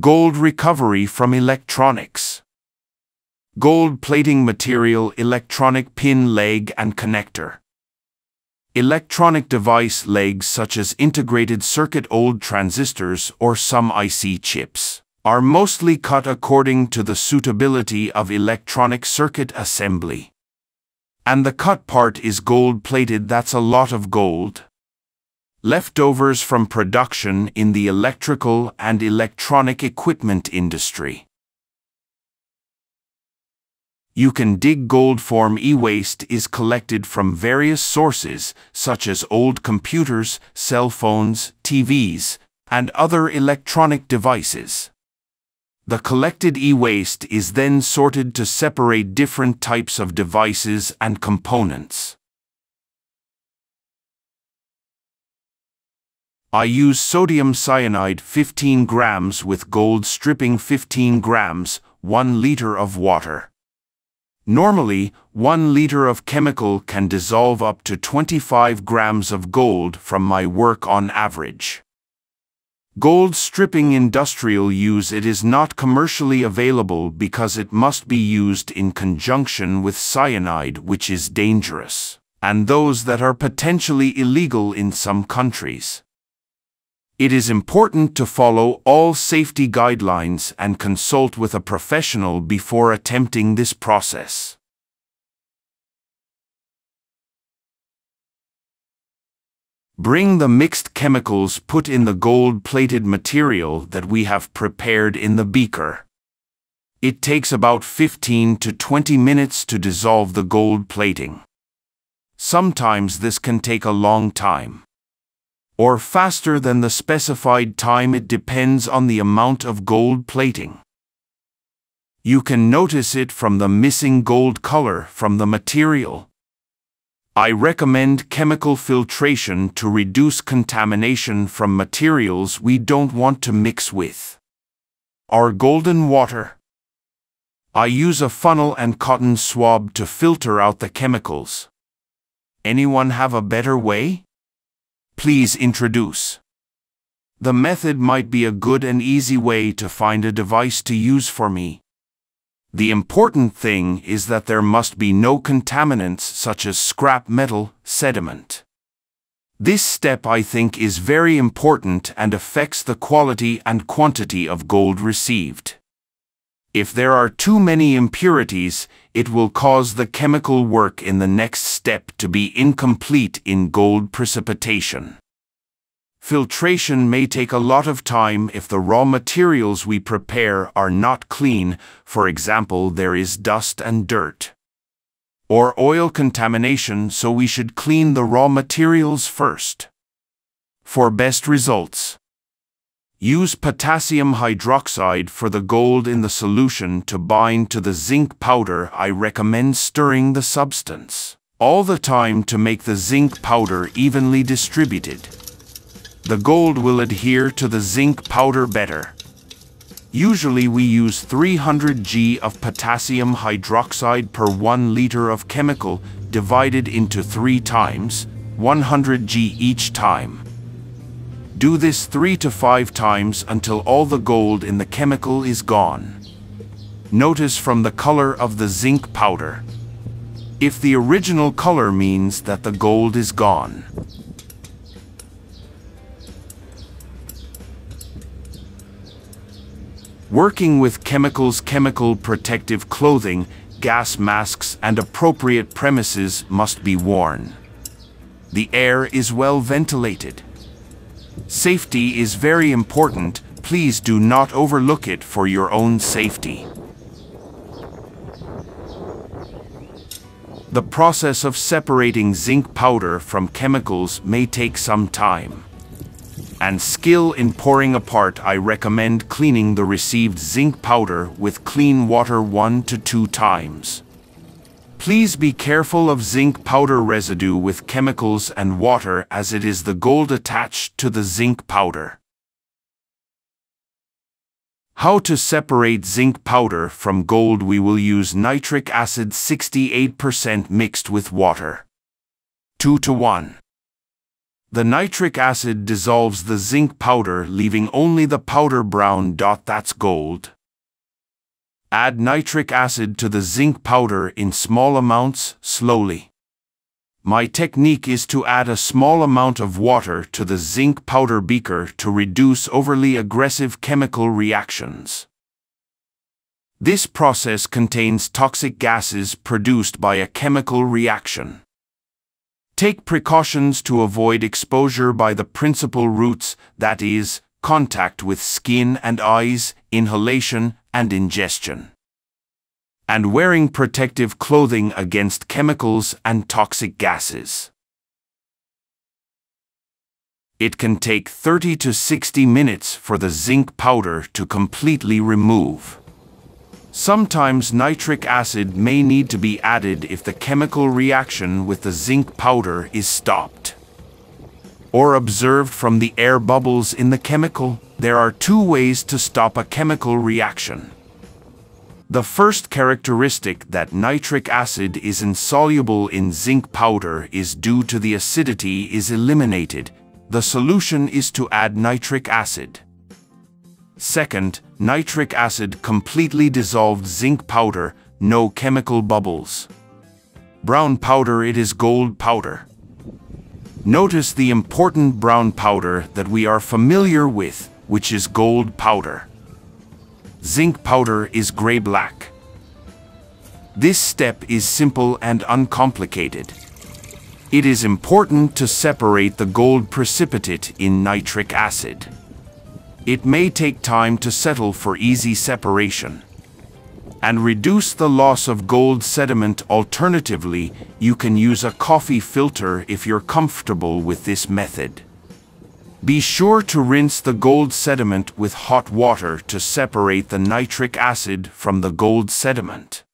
Gold recovery from electronics. Gold plating material electronic pin leg and connector. Electronic device legs such as integrated circuit old transistors or some IC chips are mostly cut according to the suitability of electronic circuit assembly. And the cut part is gold plated that's a lot of gold. Leftovers from production in the electrical and electronic equipment industry. You can dig gold form e-waste is collected from various sources such as old computers, cell phones, TVs, and other electronic devices. The collected e-waste is then sorted to separate different types of devices and components. I use sodium cyanide 15 grams with gold stripping 15 grams, 1 liter of water. Normally, 1 liter of chemical can dissolve up to 25 grams of gold from my work on average. Gold stripping industrial use it is not commercially available because it must be used in conjunction with cyanide which is dangerous, and those that are potentially illegal in some countries. It is important to follow all safety guidelines and consult with a professional before attempting this process. Bring the mixed chemicals put in the gold-plated material that we have prepared in the beaker. It takes about 15 to 20 minutes to dissolve the gold plating. Sometimes this can take a long time or faster than the specified time it depends on the amount of gold plating. You can notice it from the missing gold color from the material. I recommend chemical filtration to reduce contamination from materials we don't want to mix with. Our golden water. I use a funnel and cotton swab to filter out the chemicals. Anyone have a better way? Please introduce. The method might be a good and easy way to find a device to use for me. The important thing is that there must be no contaminants such as scrap metal, sediment. This step I think is very important and affects the quality and quantity of gold received. If there are too many impurities, it will cause the chemical work in the next step to be incomplete in gold precipitation. Filtration may take a lot of time if the raw materials we prepare are not clean, for example there is dust and dirt. Or oil contamination so we should clean the raw materials first. For best results. Use potassium hydroxide for the gold in the solution to bind to the zinc powder. I recommend stirring the substance all the time to make the zinc powder evenly distributed. The gold will adhere to the zinc powder better. Usually we use 300 g of potassium hydroxide per 1 liter of chemical divided into 3 times, 100 g each time. Do this three to five times until all the gold in the chemical is gone. Notice from the color of the zinc powder. If the original color means that the gold is gone. Working with chemicals chemical protective clothing, gas masks and appropriate premises must be worn. The air is well ventilated. Safety is very important, please do not overlook it for your own safety. The process of separating zinc powder from chemicals may take some time. And skill in pouring apart I recommend cleaning the received zinc powder with clean water 1 to 2 times. Please be careful of zinc powder residue with chemicals and water as it is the gold attached to the zinc powder. How to separate zinc powder from gold We will use nitric acid 68% mixed with water. 2 to 1. The nitric acid dissolves the zinc powder, leaving only the powder brown dot that's gold. Add nitric acid to the zinc powder in small amounts, slowly. My technique is to add a small amount of water to the zinc powder beaker to reduce overly aggressive chemical reactions. This process contains toxic gases produced by a chemical reaction. Take precautions to avoid exposure by the principal routes, that is, contact with skin and eyes, inhalation, and ingestion. And wearing protective clothing against chemicals and toxic gases. It can take 30 to 60 minutes for the zinc powder to completely remove. Sometimes nitric acid may need to be added if the chemical reaction with the zinc powder is stopped. Or observed from the air bubbles in the chemical, there are two ways to stop a chemical reaction. The first characteristic that nitric acid is insoluble in zinc powder is due to the acidity is eliminated. The solution is to add nitric acid. Second, nitric acid completely dissolved zinc powder, no chemical bubbles. Brown powder it is gold powder. Notice the important brown powder that we are familiar with, which is gold powder. Zinc powder is gray-black. This step is simple and uncomplicated. It is important to separate the gold precipitate in nitric acid. It may take time to settle for easy separation. And reduce the loss of gold sediment alternatively, you can use a coffee filter if you're comfortable with this method. Be sure to rinse the gold sediment with hot water to separate the nitric acid from the gold sediment.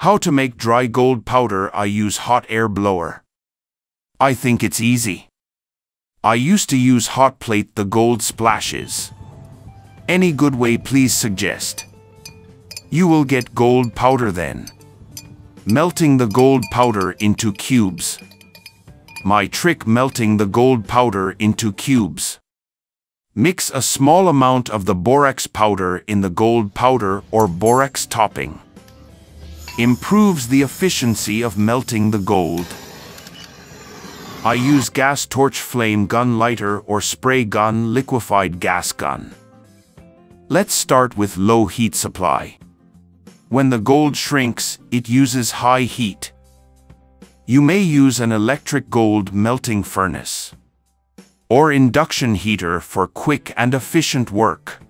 How to make dry gold powder I use hot air blower. I think it's easy. I used to use hot plate the gold splashes. Any good way please suggest. You will get gold powder then. Melting the gold powder into cubes. My trick melting the gold powder into cubes. Mix a small amount of the borax powder in the gold powder or borax topping. Improves the efficiency of melting the gold. I use gas torch flame gun lighter or spray gun liquefied gas gun. Let's start with low heat supply. When the gold shrinks, it uses high heat. You may use an electric gold melting furnace or induction heater for quick and efficient work.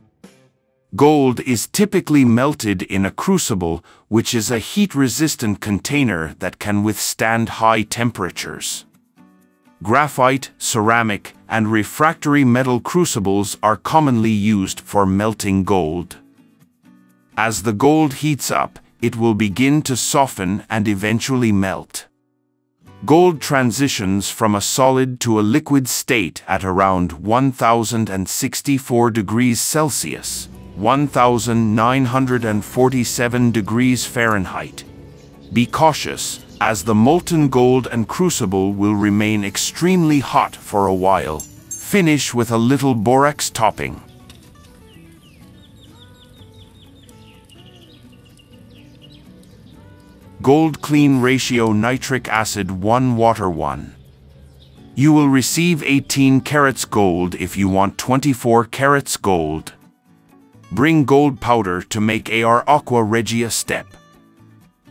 Gold is typically melted in a crucible, which is a heat-resistant container that can withstand high temperatures. Graphite, ceramic, and refractory metal crucibles are commonly used for melting gold. As the gold heats up, it will begin to soften and eventually melt. Gold transitions from a solid to a liquid state at around 1064 degrees Celsius, 1947 degrees Fahrenheit. Be cautious, as the molten gold and crucible will remain extremely hot for a while. Finish with a little borax topping. Gold clean ratio nitric acid 1 water 1. You will receive 18 carats gold if you want 24 carats gold. Bring gold powder to make AR Aqua Regia step.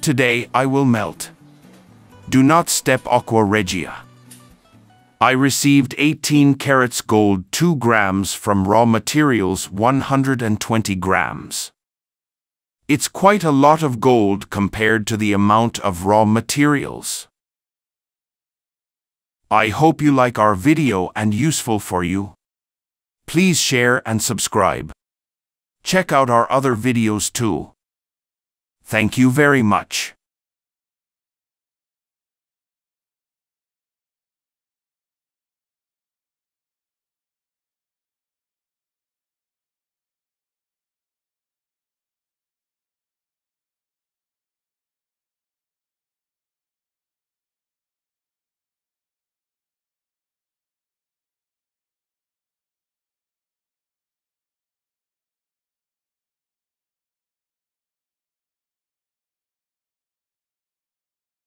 Today I will melt. Do not step Aqua Regia. I received 18 carats gold 2 grams from raw materials 120 grams. It's quite a lot of gold compared to the amount of raw materials. I hope you like our video and useful for you. Please share and subscribe. Check out our other videos too. Thank you very much.